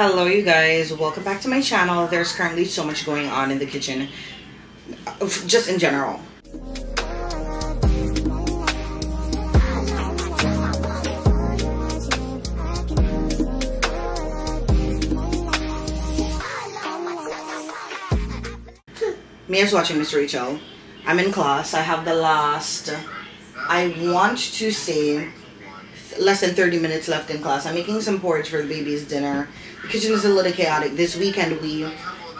Hello you guys, welcome back to my channel. There's currently so much going on in the kitchen, just in general. Mia's watching Miss Rachel. I'm in class. I have the last, I want to say, less than 30 minutes left in class. I'm making some porridge for the baby's dinner. Kitchen is a little chaotic. This weekend we,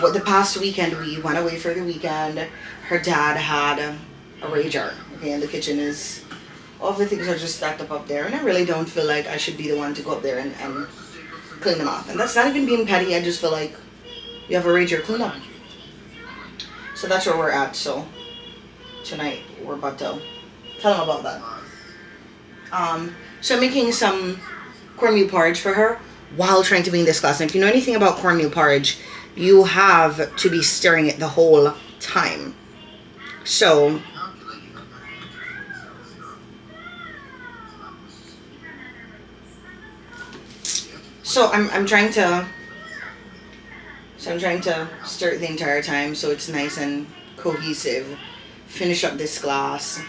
what the past weekend we went away for the weekend. Her dad had a, a rager. Okay, and the kitchen is, all the things are just stacked up up there. And I really don't feel like I should be the one to go up there and, and clean them off. And that's not even being petty. I just feel like you have a rager, clean up. So that's where we're at. So tonight we're about to tell them about that. Um, so I'm making some cornmeal porridge for her while trying to be in this class. And if you know anything about cornmeal porridge, you have to be stirring it the whole time. So So I'm I'm trying to so I'm trying to stir it the entire time so it's nice and cohesive. Finish up this glass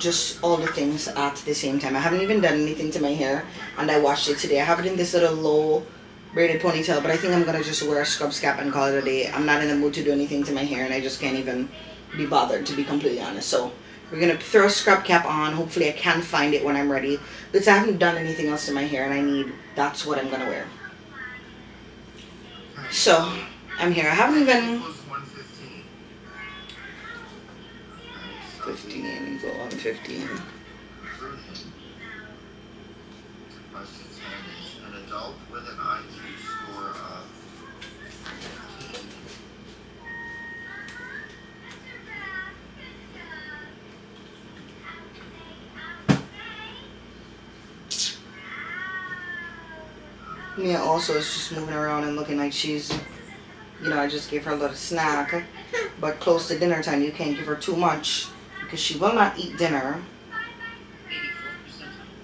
just all the things at the same time. I haven't even done anything to my hair and I washed it today. I have it in this little low braided ponytail but I think I'm going to just wear a scrub cap and call it a day. I'm not in the mood to do anything to my hair and I just can't even be bothered to be completely honest. So we're going to throw a scrub cap on. Hopefully I can find it when I'm ready. Because I haven't done anything else to my hair and I need, that's what I'm going to wear. So I'm here. I haven't even 15 and go on 15. Question 10 is an adult with an IQ score of 15. Mia also is just moving around and looking like she's, you know, I just gave her a little snack. But close to dinner time, you can't give her too much because she will not eat dinner.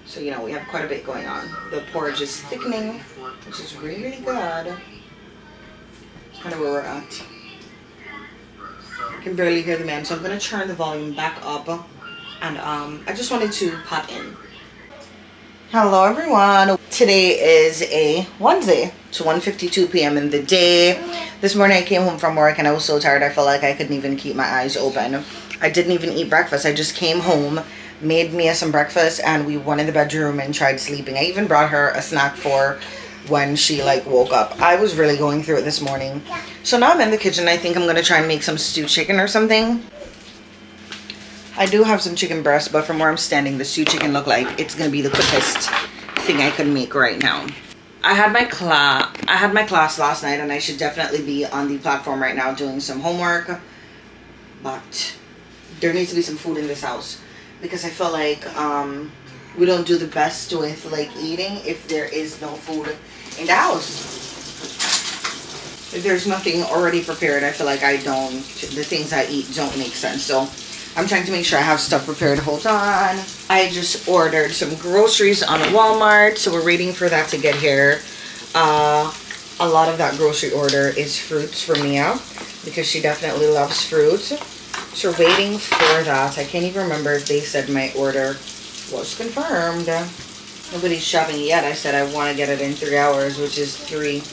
So, you know, we have quite a bit going on. The porridge is thickening, which is really, good. Kind of where we're at. I can barely hear the man, so I'm going to turn the volume back up. And um, I just wanted to pop in. Hello everyone. Today is a Wednesday. It's 1.52 p.m. in the day. This morning I came home from work and I was so tired I felt like I couldn't even keep my eyes open. I didn't even eat breakfast. I just came home, made Mia some breakfast and we went in the bedroom and tried sleeping. I even brought her a snack for when she like woke up. I was really going through it this morning. So now I'm in the kitchen. I think I'm going to try and make some stewed chicken or something. I do have some chicken breast, but from where I'm standing, the stew chicken look like it's gonna be the quickest thing I could make right now. I had my class. I had my class last night, and I should definitely be on the platform right now doing some homework. But there needs to be some food in this house because I feel like um, we don't do the best with like eating if there is no food in the house. If there's nothing already prepared, I feel like I don't. The things I eat don't make sense. So. I'm trying to make sure I have stuff prepared. Hold on. I just ordered some groceries on Walmart, so we're waiting for that to get here. Uh, a lot of that grocery order is fruits for Mia because she definitely loves fruit. So waiting for that. I can't even remember if they said my order was confirmed. Nobody's shopping yet. I said I want to get it in three hours, which is 3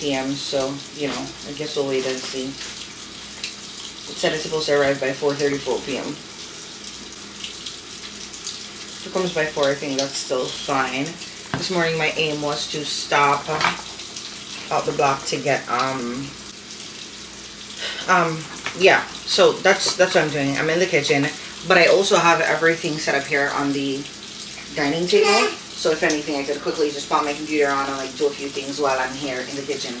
p.m. So, you know, I guess we'll wait and see. It said it's supposed to arrive by 4.34 p.m. If it comes by 4, I think that's still fine. This morning my aim was to stop out the block to get, um, um, yeah. So that's, that's what I'm doing. I'm in the kitchen, but I also have everything set up here on the dining table. So if anything, I could quickly just pop my computer on and like do a few things while I'm here in the kitchen.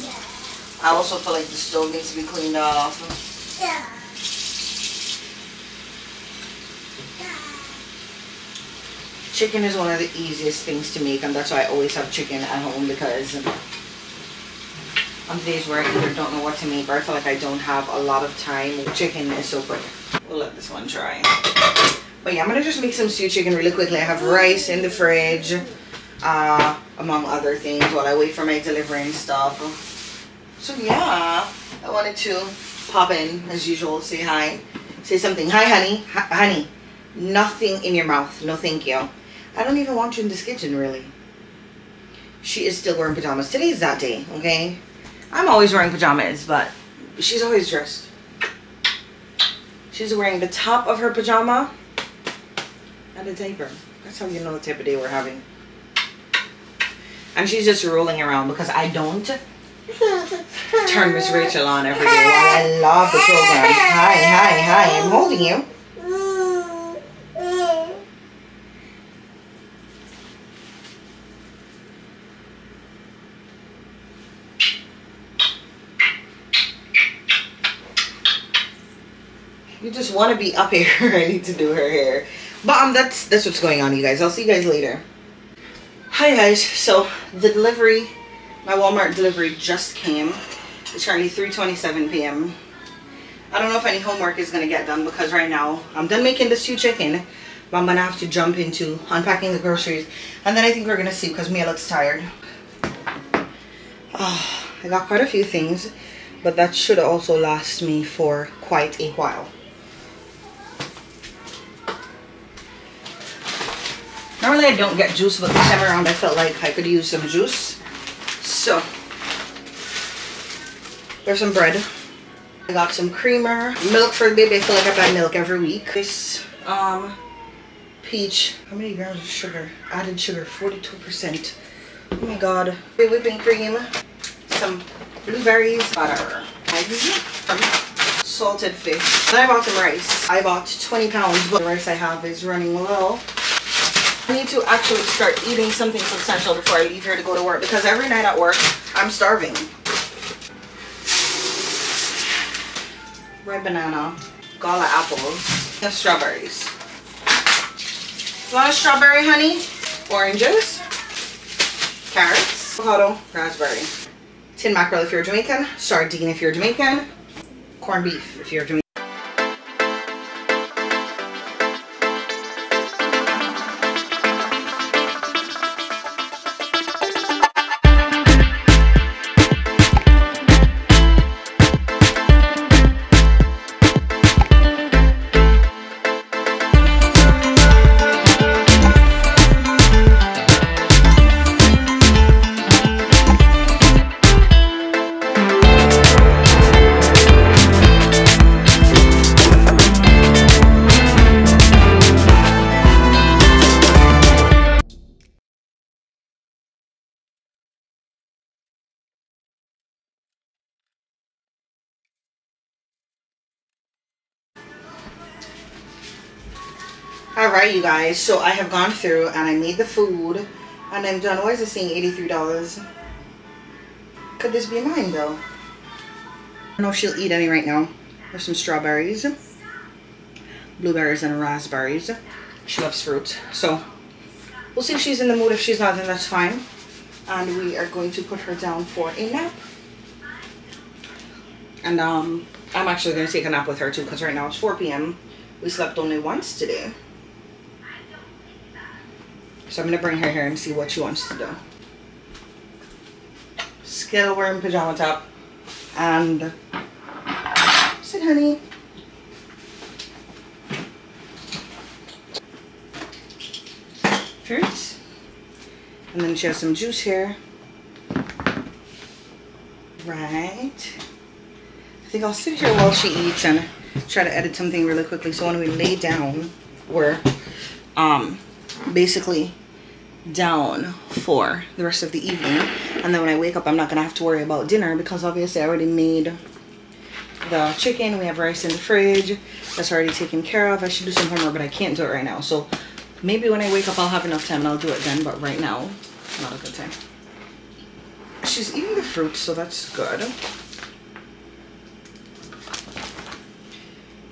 I also feel like the stove needs to be cleaned off. Yeah. Chicken is one of the easiest things to make and that's why I always have chicken at home because on days where I either don't know what to make or I feel like I don't have a lot of time, chicken is so quick. We'll let this one try. But yeah, I'm gonna just make some stewed chicken really quickly. I have rice in the fridge. uh, among other things, while I wait for my delivery and stuff. So yeah, I wanted to pop in as usual, say hi, say something. Hi, honey. Hi, honey. Nothing in your mouth. No, thank you. I don't even want you in this kitchen, really. She is still wearing pajamas. Today's that day, okay? I'm always wearing pajamas, but she's always dressed. She's wearing the top of her pajama and a diaper. That's how you know the type of day we're having. And she's just rolling around because I don't turn Miss Rachel on every day. I love the program. Hi, hi, hi. I'm holding you. You just want to be up here. I need to do her hair. But um, that's that's what's going on, you guys. I'll see you guys later. Hi guys. So the delivery, my Walmart delivery just came. It's currently 3:27 p.m. I don't know if any homework is gonna get done because right now I'm done making the stew chicken. But I'm gonna have to jump into unpacking the groceries, and then I think we're gonna see because Mia looks tired. Oh, I got quite a few things, but that should also last me for quite a while. Normally I don't get juice, but this time around I felt like I could use some juice. So, there's some bread. I got some creamer, milk for the baby. I feel like I buy milk every week. This um peach. How many grams of sugar? Added sugar, 42%. Oh my god. Whipping cream, some blueberries, butter, salted fish. Then I bought some rice. I bought 20 pounds, but the rice I have is running low. I need to actually start eating something substantial before I leave here to go to work because every night at work, I'm starving. Red banana, gala apples, and strawberries. Want a strawberry, honey? Oranges, carrots, avocado, raspberry. Tin mackerel if you're Jamaican, sardine if you're Jamaican, corned beef if you're Jamaican. All right you guys so i have gone through and i made the food and i'm done. Why is it saying 83 dollars? Could this be mine though? I don't know if she'll eat any right now. There's some strawberries blueberries and raspberries. She loves fruit so we'll see if she's in the mood. If she's not then that's fine. And we are going to put her down for a nap. And um i'm actually going to take a nap with her too because right now it's 4 p.m we slept only once today so I'm gonna bring her here and see what she wants to do. Still wearing pajama top and sit honey. Fruits. And then she has some juice here. Right. I think I'll sit here while she eats and try to edit something really quickly. So when we lay down, we're um basically down for the rest of the evening. And then when I wake up I'm not gonna have to worry about dinner because obviously I already made the chicken. We have rice in the fridge. That's already taken care of. I should do some homework but I can't do it right now. So maybe when I wake up I'll have enough time and I'll do it then. But right now not a good time. She's eating the fruit so that's good.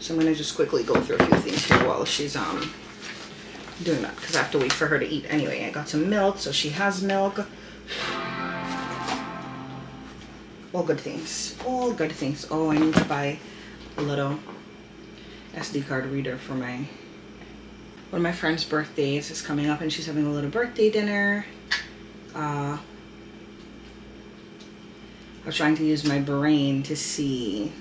So I'm gonna just quickly go through a few things here while she's um doing that because I have to wait for her to eat anyway. I got some milk, so she has milk. All good things. All good things. Oh, I need to buy a little SD card reader for my one of my friend's birthdays is coming up and she's having a little birthday dinner. Uh, I was trying to use my brain to see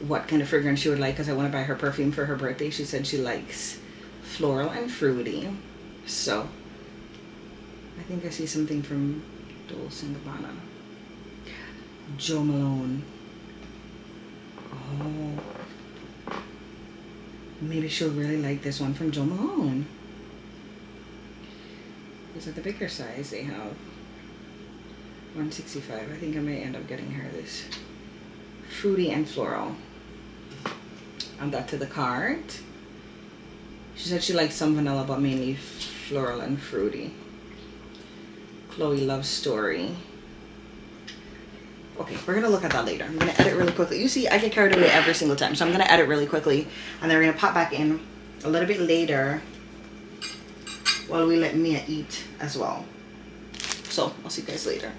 what kind of fragrance she would like because I want to buy her perfume for her birthday. She said she likes floral and fruity. So I think I see something from Dolce & Gabbana. Jo Malone. Oh. Maybe she'll really like this one from Jo Malone. Is it the bigger size they have? 165. I think I may end up getting her this fruity and floral. Add that to the cart. She said she likes some vanilla, but mainly floral and fruity. Chloe Love Story. Okay, we're gonna look at that later. I'm gonna edit really quickly. You see, I get carried away every single time, so I'm gonna edit really quickly, and then we're gonna pop back in a little bit later while we let Mia eat as well. So I'll see you guys later.